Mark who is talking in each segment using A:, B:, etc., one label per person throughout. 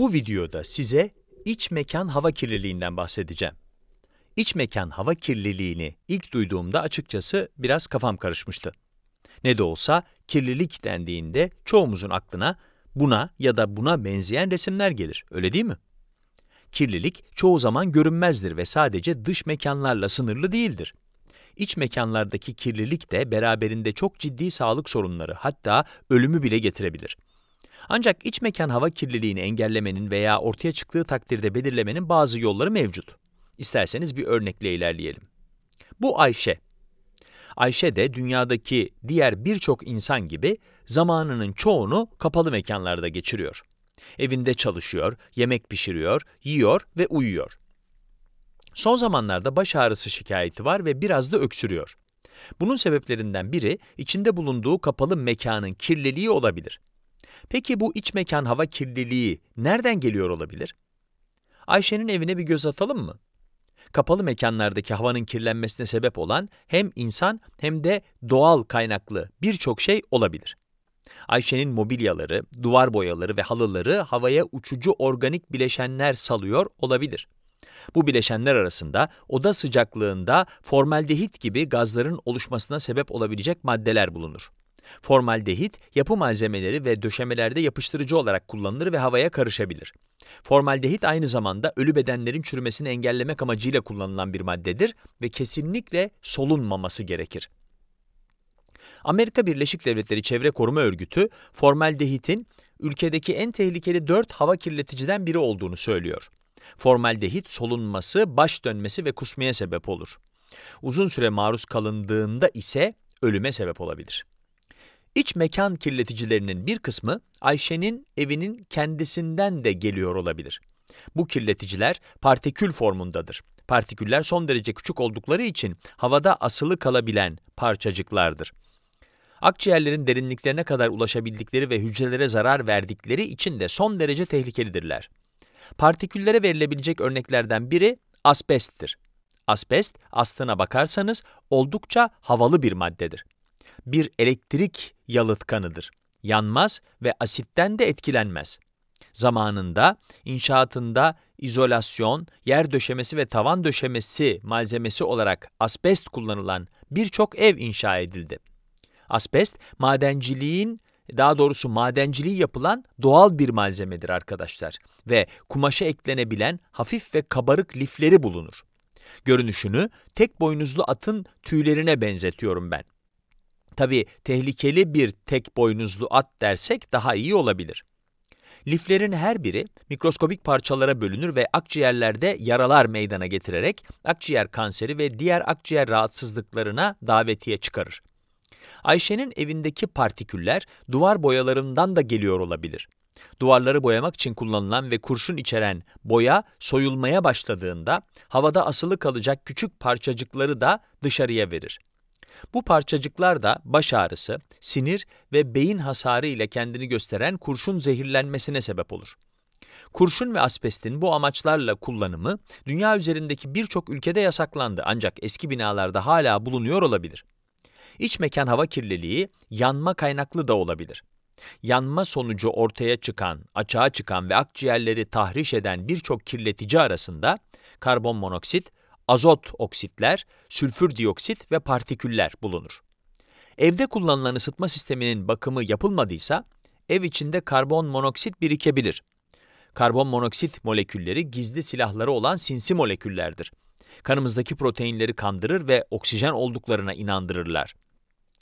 A: Bu videoda size iç mekan hava kirliliğinden bahsedeceğim. İç mekan hava kirliliğini ilk duyduğumda açıkçası biraz kafam karışmıştı. Ne de olsa kirlilik dendiğinde çoğumuzun aklına buna ya da buna benzeyen resimler gelir, öyle değil mi? Kirlilik çoğu zaman görünmezdir ve sadece dış mekanlarla sınırlı değildir. İç mekanlardaki kirlilik de beraberinde çok ciddi sağlık sorunları hatta ölümü bile getirebilir. Ancak iç mekan hava kirliliğini engellemenin veya ortaya çıktığı takdirde belirlemenin bazı yolları mevcut. İsterseniz bir örnekle ilerleyelim. Bu Ayşe. Ayşe de dünyadaki diğer birçok insan gibi zamanının çoğunu kapalı mekanlarda geçiriyor. Evinde çalışıyor, yemek pişiriyor, yiyor ve uyuyor. Son zamanlarda baş ağrısı şikayeti var ve biraz da öksürüyor. Bunun sebeplerinden biri içinde bulunduğu kapalı mekanın kirliliği olabilir. Peki bu iç mekan hava kirliliği nereden geliyor olabilir? Ayşe'nin evine bir göz atalım mı? Kapalı mekanlardaki havanın kirlenmesine sebep olan hem insan hem de doğal kaynaklı birçok şey olabilir. Ayşe'nin mobilyaları, duvar boyaları ve halıları havaya uçucu organik bileşenler salıyor olabilir. Bu bileşenler arasında oda sıcaklığında formaldehit gibi gazların oluşmasına sebep olabilecek maddeler bulunur. Formaldehit, yapı malzemeleri ve döşemelerde yapıştırıcı olarak kullanılır ve havaya karışabilir. Formaldehit aynı zamanda ölü bedenlerin çürümesini engellemek amacıyla kullanılan bir maddedir ve kesinlikle solunmaması gerekir. Amerika Birleşik Devletleri Çevre Koruma Örgütü, formaldehitin ülkedeki en tehlikeli 4 hava kirleticiden biri olduğunu söylüyor. Formaldehit solunması, baş dönmesi ve kusmaya sebep olur. Uzun süre maruz kalındığında ise ölüme sebep olabilir. İç mekan kirleticilerinin bir kısmı Ayşe'nin evinin kendisinden de geliyor olabilir. Bu kirleticiler partikül formundadır. Partiküller son derece küçük oldukları için havada asılı kalabilen parçacıklardır. Akciğerlerin derinliklerine kadar ulaşabildikleri ve hücrelere zarar verdikleri için de son derece tehlikelidirler. Partiküllere verilebilecek örneklerden biri asbesttir. Asbest, aslına bakarsanız oldukça havalı bir maddedir bir elektrik yalıtkanıdır. Yanmaz ve asitten de etkilenmez. Zamanında inşaatında izolasyon, yer döşemesi ve tavan döşemesi malzemesi olarak asbest kullanılan birçok ev inşa edildi. Asbest, madenciliğin, daha doğrusu madenciliği yapılan doğal bir malzemedir arkadaşlar ve kumaşa eklenebilen hafif ve kabarık lifleri bulunur. Görünüşünü tek boynuzlu atın tüylerine benzetiyorum ben. Tabi tehlikeli bir tek boynuzlu at dersek daha iyi olabilir. Liflerin her biri mikroskobik parçalara bölünür ve akciğerlerde yaralar meydana getirerek akciğer kanseri ve diğer akciğer rahatsızlıklarına davetiye çıkarır. Ayşe'nin evindeki partiküller duvar boyalarından da geliyor olabilir. Duvarları boyamak için kullanılan ve kurşun içeren boya soyulmaya başladığında havada asılı kalacak küçük parçacıkları da dışarıya verir. Bu parçacıklar da baş ağrısı, sinir ve beyin hasarı ile kendini gösteren kurşun zehirlenmesine sebep olur. Kurşun ve asbestin bu amaçlarla kullanımı dünya üzerindeki birçok ülkede yasaklandı ancak eski binalarda hala bulunuyor olabilir. İç mekan hava kirliliği yanma kaynaklı da olabilir. Yanma sonucu ortaya çıkan, açığa çıkan ve akciğerleri tahriş eden birçok kirletici arasında karbon monoksit, azot oksitler, sülfür dioksit ve partiküller bulunur. Evde kullanılan ısıtma sisteminin bakımı yapılmadıysa, ev içinde karbon monoksit birikebilir. Karbon monoksit molekülleri gizli silahları olan sinsi moleküllerdir. Kanımızdaki proteinleri kandırır ve oksijen olduklarına inandırırlar.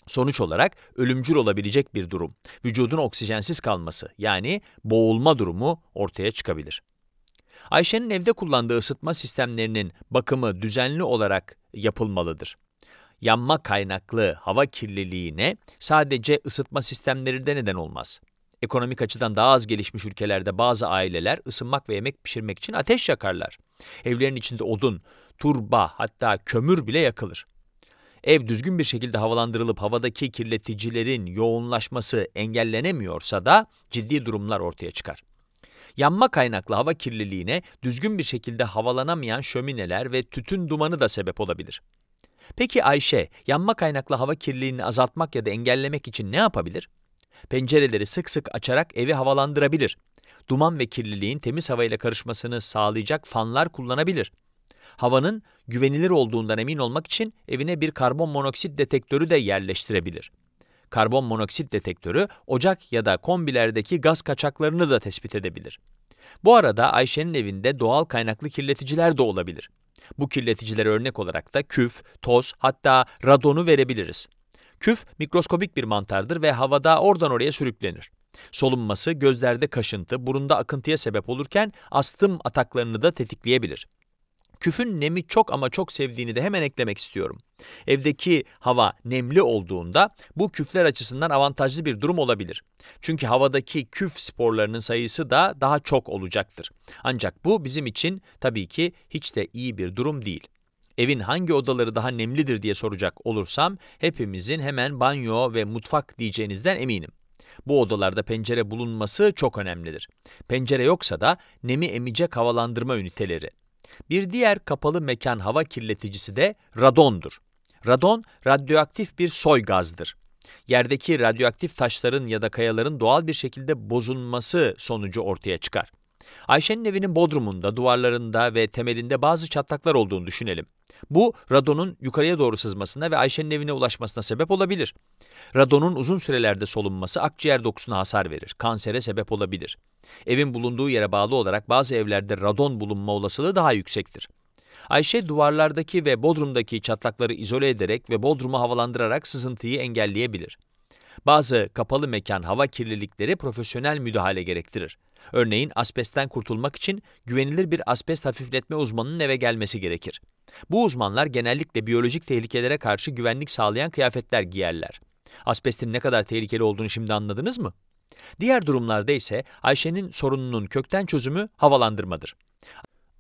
A: Sonuç olarak ölümcül olabilecek bir durum, vücudun oksijensiz kalması yani boğulma durumu ortaya çıkabilir. Ayşe'nin evde kullandığı ısıtma sistemlerinin bakımı düzenli olarak yapılmalıdır. Yanma kaynaklı hava kirliliğine sadece ısıtma sistemleri de neden olmaz. Ekonomik açıdan daha az gelişmiş ülkelerde bazı aileler ısınmak ve yemek pişirmek için ateş yakarlar. Evlerin içinde odun, turba hatta kömür bile yakılır. Ev düzgün bir şekilde havalandırılıp havadaki kirleticilerin yoğunlaşması engellenemiyorsa da ciddi durumlar ortaya çıkar. Yanma kaynaklı hava kirliliğine düzgün bir şekilde havalanamayan şömineler ve tütün dumanı da sebep olabilir. Peki Ayşe, yanma kaynaklı hava kirliliğini azaltmak ya da engellemek için ne yapabilir? Pencereleri sık sık açarak evi havalandırabilir. duman ve kirliliğin temiz havayla karışmasını sağlayacak fanlar kullanabilir. Havanın güvenilir olduğundan emin olmak için evine bir karbon monoksit detektörü de yerleştirebilir. Karbon monoksit detektörü ocak ya da kombilerdeki gaz kaçaklarını da tespit edebilir. Bu arada Ayşe'nin evinde doğal kaynaklı kirleticiler de olabilir. Bu kirleticilere örnek olarak da küf, toz hatta radonu verebiliriz. Küf mikroskobik bir mantardır ve havada oradan oraya sürüklenir. Solunması gözlerde kaşıntı, burunda akıntıya sebep olurken astım ataklarını da tetikleyebilir. Küfün nemi çok ama çok sevdiğini de hemen eklemek istiyorum. Evdeki hava nemli olduğunda bu küfler açısından avantajlı bir durum olabilir. Çünkü havadaki küf sporlarının sayısı da daha çok olacaktır. Ancak bu bizim için tabii ki hiç de iyi bir durum değil. Evin hangi odaları daha nemlidir diye soracak olursam hepimizin hemen banyo ve mutfak diyeceğinizden eminim. Bu odalarda pencere bulunması çok önemlidir. Pencere yoksa da nemi emecek havalandırma üniteleri. Bir diğer kapalı mekan hava kirleticisi de radondur. Radon, radyoaktif bir soy gazdır. Yerdeki radyoaktif taşların ya da kayaların doğal bir şekilde bozulması sonucu ortaya çıkar. Ayşe'nin evinin bodrumunda, duvarlarında ve temelinde bazı çatlaklar olduğunu düşünelim. Bu, radonun yukarıya doğru sızmasına ve Ayşe'nin evine ulaşmasına sebep olabilir. Radonun uzun sürelerde solunması akciğer dokusuna hasar verir, kansere sebep olabilir. Evin bulunduğu yere bağlı olarak bazı evlerde radon bulunma olasılığı daha yüksektir. Ayşe duvarlardaki ve bodrumdaki çatlakları izole ederek ve bodrumu havalandırarak sızıntıyı engelleyebilir. Bazı kapalı mekan hava kirlilikleri profesyonel müdahale gerektirir. Örneğin asbestten kurtulmak için güvenilir bir asbest hafifletme uzmanının eve gelmesi gerekir. Bu uzmanlar genellikle biyolojik tehlikelere karşı güvenlik sağlayan kıyafetler giyerler. Asbestin ne kadar tehlikeli olduğunu şimdi anladınız mı? Diğer durumlarda ise Ayşe'nin sorununun kökten çözümü havalandırmadır.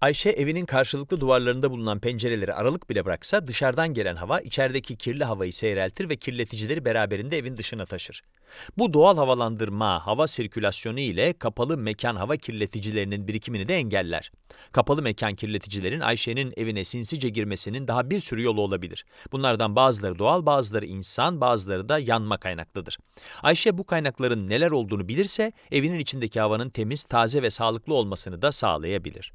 A: Ayşe evinin karşılıklı duvarlarında bulunan pencereleri aralık bile bıraksa dışarıdan gelen hava içerideki kirli havayı seyreltir ve kirleticileri beraberinde evin dışına taşır. Bu doğal havalandırma, hava sirkülasyonu ile kapalı mekan hava kirleticilerinin birikimini de engeller. Kapalı mekan kirleticilerin Ayşe'nin evine sinsice girmesinin daha bir sürü yolu olabilir. Bunlardan bazıları doğal, bazıları insan, bazıları da yanma kaynaklıdır. Ayşe bu kaynakların neler olduğunu bilirse evinin içindeki havanın temiz, taze ve sağlıklı olmasını da sağlayabilir.